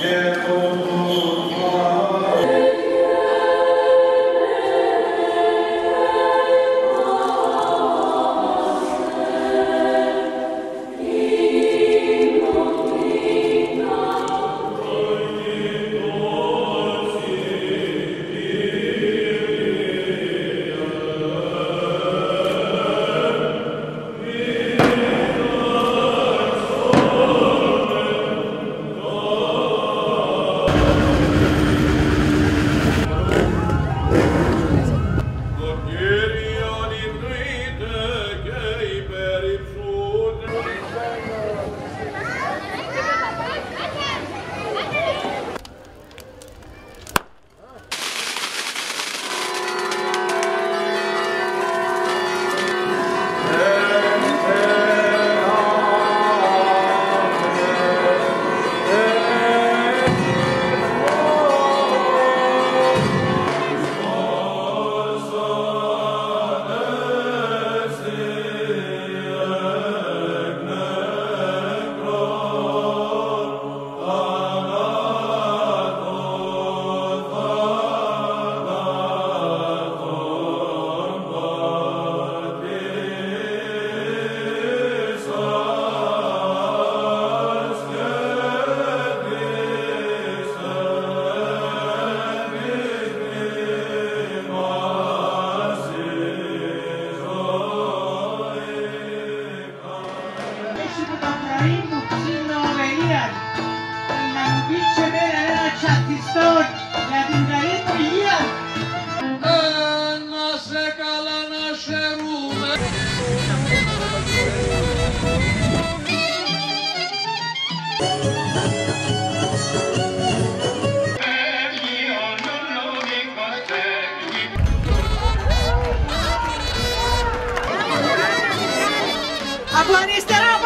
Yeah. that Chucky Stone that in the every year. Agora estará